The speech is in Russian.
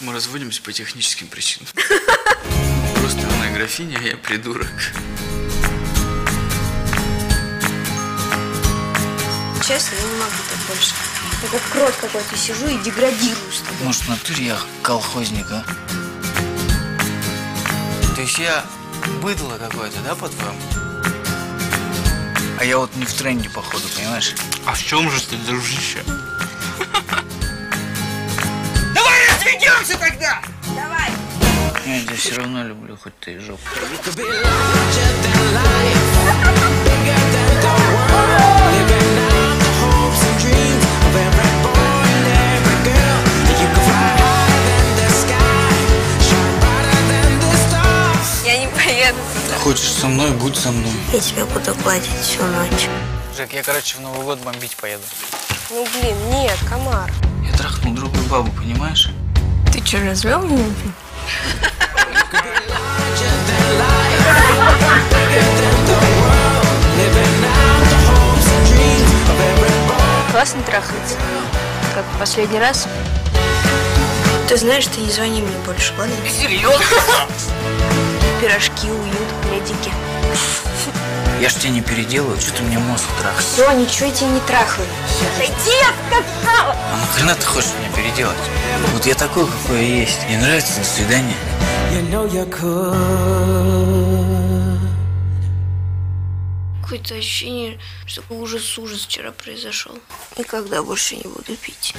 Мы разводимся по техническим причинам. Просто она графиня, а я придурок. Честно, я не могу так больше. Я как крот какой-то сижу и деградирую с тобой. Может, в натуре я колхозник, а? То есть я быдло какое-то, да, по-твоему? А я вот не в тренде, походу, понимаешь? А в чем же ты, дружище? Я тебя все равно люблю, хоть ты и жопа. Я не поеду туда. Хочешь со мной, будь со мной. Я тебя буду гладить всю ночь. Жек, я, короче, в Новый год бомбить поеду. Ну блин, нет, комар. Я трахнул другую бабу, понимаешь? Развел меня? Классно трахается. Как в последний раз. Ты знаешь, ты не звони мне больше, ладно? Серьезно? Пирожки, уют, пледики. Я ж тебя не переделаю, что ты мне мозг трахаешь? Все, ничего я тебя не трахаю. Иди, я сказала! А нахрена ты хочешь меня переделать? Вот я такой, какой я есть. Мне нравится, до свидания. Какое-то ощущение, что ужас-ужас вчера произошел. Никогда больше не буду пить.